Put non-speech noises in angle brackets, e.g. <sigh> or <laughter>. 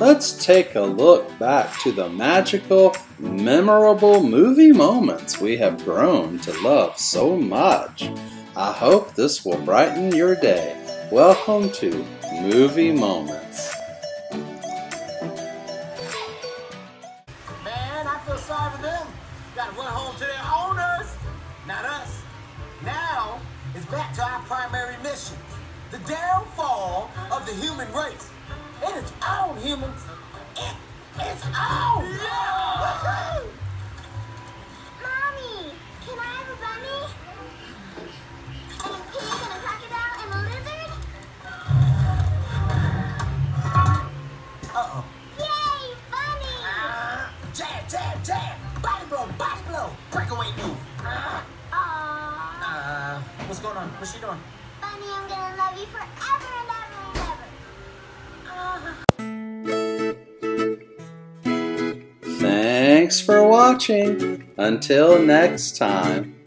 let's take a look back to the magical, memorable movie moments we have grown to love so much. I hope this will brighten your day. Welcome to Movie Moments. Man, I feel sorry for them. Gotta run home to their owners, not us. Now, it's back to our primary mission. The downfall of the human race. It is on, humans. It is on! Woohoo! <laughs> Mommy, can I have a bunny? And a pig and a crocodile and a lizard? Uh-oh. Yay, bunny! Jab, jab, jab. Body blow, body blow. Breakaway move. Aww. uh, what's going on? What's she doing? Bunny, I'm gonna love you forever Thanks for watching. Until next time.